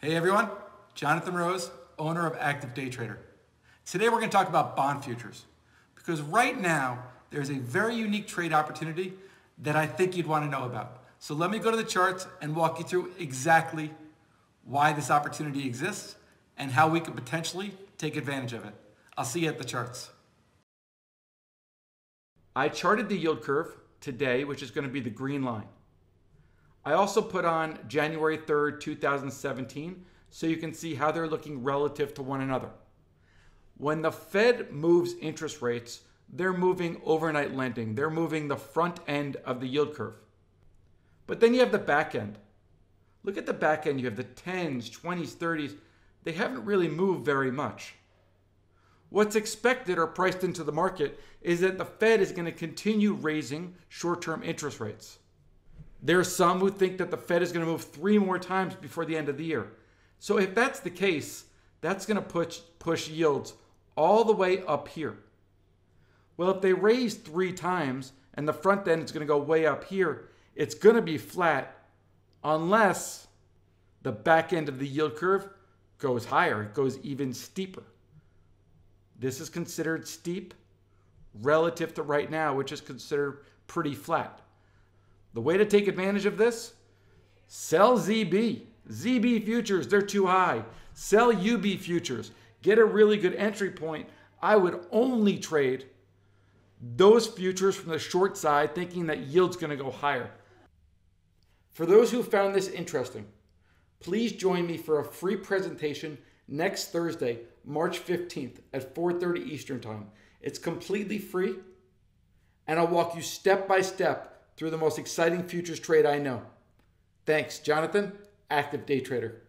Hey everyone, Jonathan Rose, owner of Active Day Trader. Today we're going to talk about bond futures because right now there's a very unique trade opportunity that I think you'd want to know about. So let me go to the charts and walk you through exactly why this opportunity exists and how we could potentially take advantage of it. I'll see you at the charts. I charted the yield curve today, which is going to be the green line. I also put on January 3rd, 2017, so you can see how they're looking relative to one another. When the Fed moves interest rates, they're moving overnight lending. They're moving the front end of the yield curve. But then you have the back end. Look at the back end. You have the 10s, 20s, 30s. They haven't really moved very much. What's expected or priced into the market is that the Fed is going to continue raising short term interest rates. There are some who think that the Fed is going to move three more times before the end of the year. So if that's the case, that's going to push, push yields all the way up here. Well, if they raise three times and the front end is going to go way up here, it's going to be flat unless the back end of the yield curve goes higher, it goes even steeper. This is considered steep relative to right now, which is considered pretty flat. The way to take advantage of this? Sell ZB. ZB futures, they're too high. Sell UB futures. Get a really good entry point. I would only trade those futures from the short side thinking that yield's going to go higher. For those who found this interesting, please join me for a free presentation next Thursday, March 15th at 4:30 Eastern Time. It's completely free and I'll walk you step by step through the most exciting futures trade I know. Thanks, Jonathan, active day trader.